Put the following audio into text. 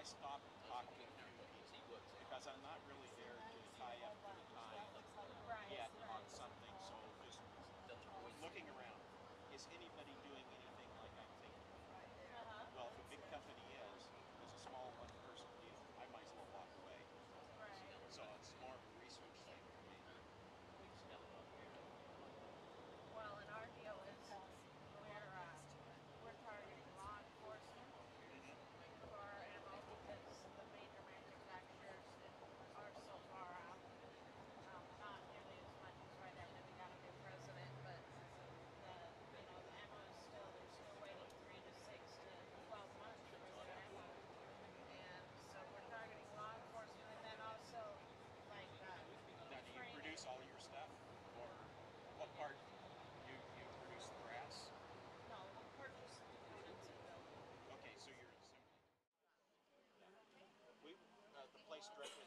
I stop and talk to people because I'm not really there straight.